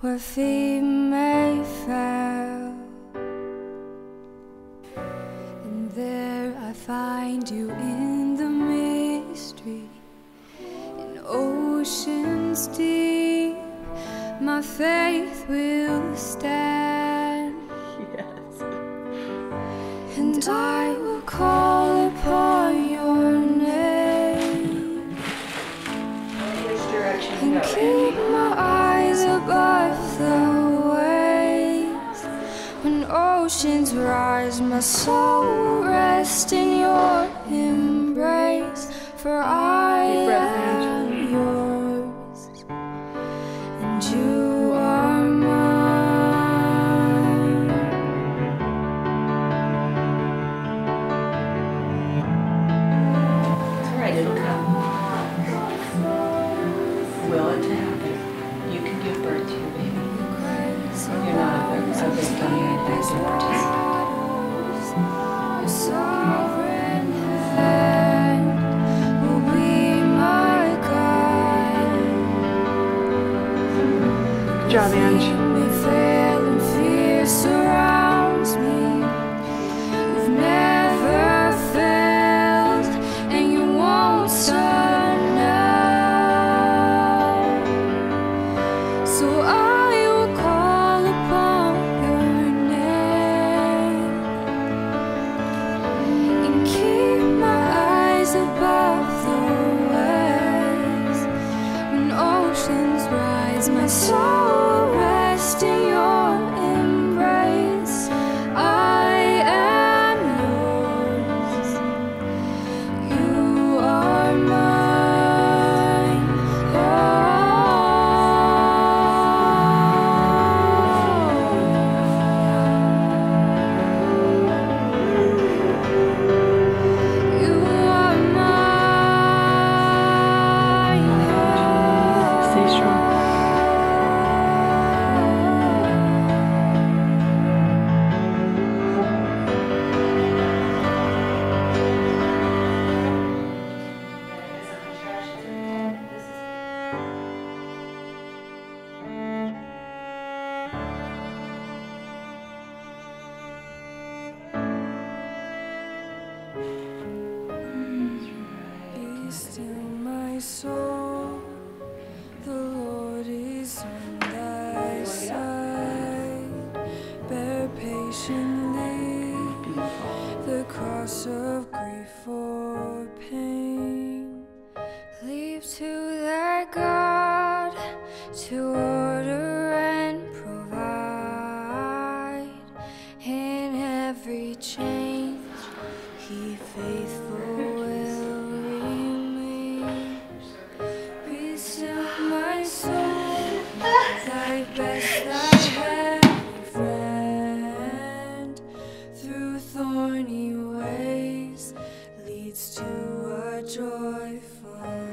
where feet may fail. And there I find you in the mystery, in oceans deep. My faith will stand. Yes. And I will call. oceans rise, my soul rests in your embrace. For I. focused on your advisor participant. mountains rise, my soul rest in your change, he faithful will remain. Peace of my soul, thy best thy heavenly friend, through thorny ways leads to a joyful.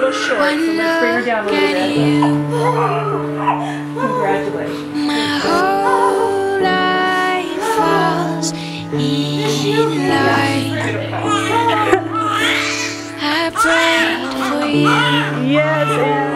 little short, so let's bring her down a little bit. Congratulations. My whole life falls in light. I prayed for you. Yes,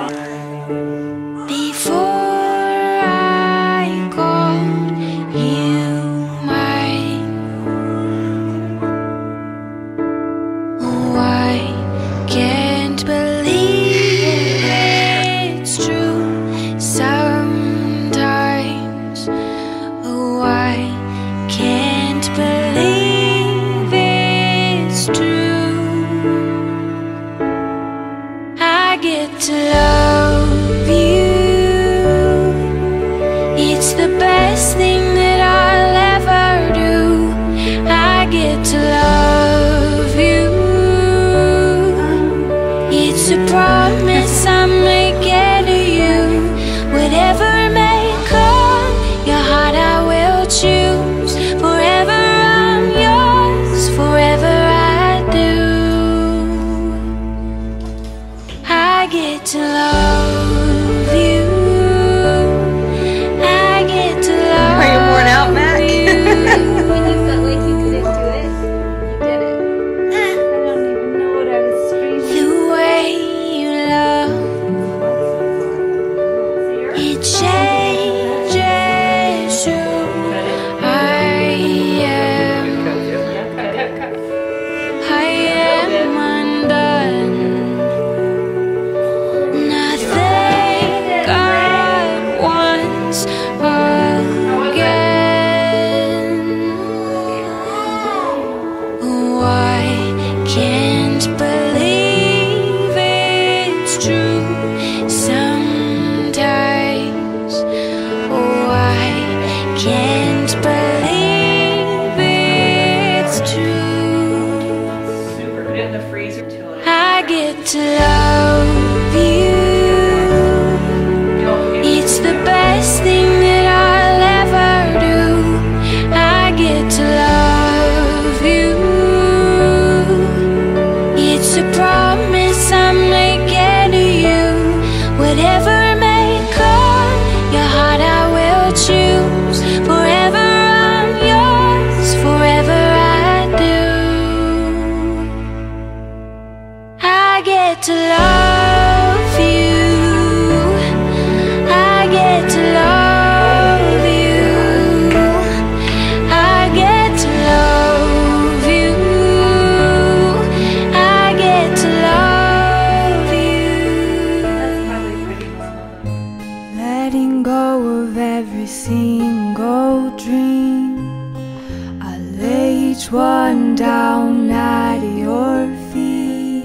down at your feet.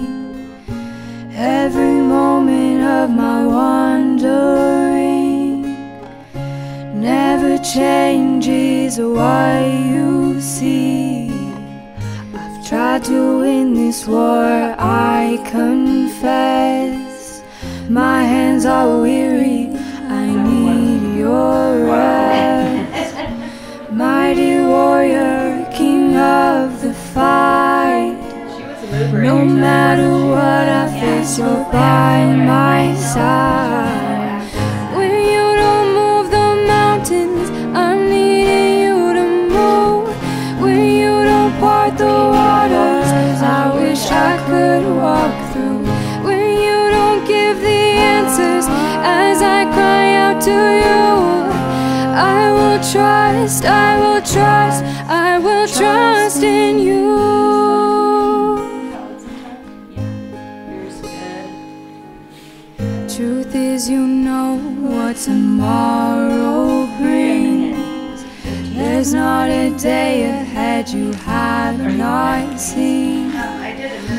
Every moment of my wandering never changes what you see. I've tried to win this war, I confess. My hands are weary, I need your rest. Mighty warrior, No matter what I face, you're by my side. When you don't move the mountains, I'm needing you to move. When you don't part the waters, I wish I could walk through. When you don't give the answers as I cry out to you, I will trust, I will trust, I will trust in you. Is, you know what tomorrow brings. There's not a day ahead you have not seen.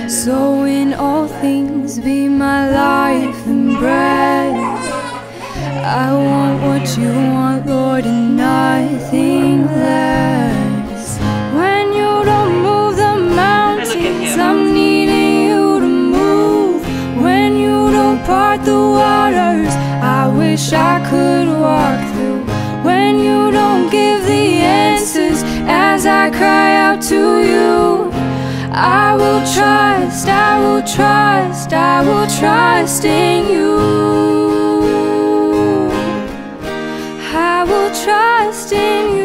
So, in all things, be my life and breath. I want what you want, wish I could walk through when you don't give the answers as I cry out to you. I will trust, I will trust, I will trust in you. I will trust in you.